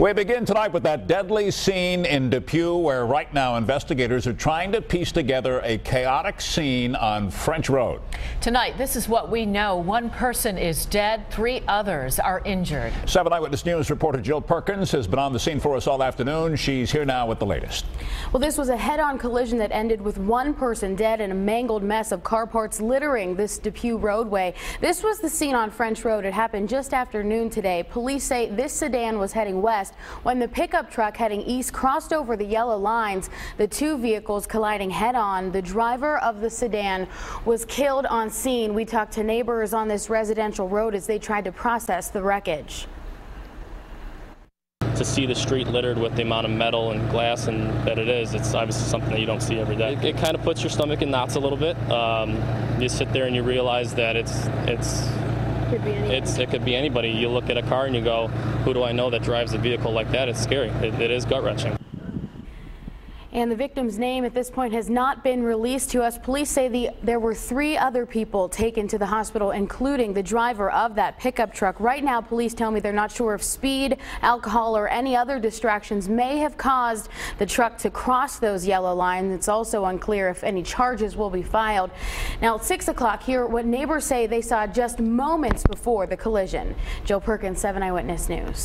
We begin tonight with that deadly scene in Depew where right now investigators are trying to piece together a chaotic scene on French Road. Tonight, this is what we know. One person is dead, three others are injured. 7 Eyewitness News reporter Jill Perkins has been on the scene for us all afternoon. She's here now with the latest. Well, this was a head-on collision that ended with one person dead and a mangled mess of car parts littering this Depew roadway. This was the scene on French Road. It happened just after noon today. Police say this sedan was heading west when the pickup truck heading east crossed over the yellow lines. The two vehicles colliding head on. The driver of the sedan was killed on scene. We talked to neighbors on this residential road as they tried to process the wreckage to see the street littered with the amount of metal and glass and that it is, it's obviously something that you don't see every day. It, it kind of puts your stomach in knots a little bit. Um, you sit there and you realize that it's it's could be. It's, it could be anybody. You look at a car and you go, who do I know that drives a vehicle like that? It's scary. it, it is gut wrenching. And the victim's name at this point has not been released to us. Police say the, there were three other people taken to the hospital, including the driver of that pickup truck. Right now, police tell me they're not sure if speed, alcohol, or any other distractions may have caused the truck to cross those yellow lines. It's also unclear if any charges will be filed. Now, at 6 o'clock here, what neighbors say they saw just moments before the collision. Joe Perkins, 7 Eyewitness News.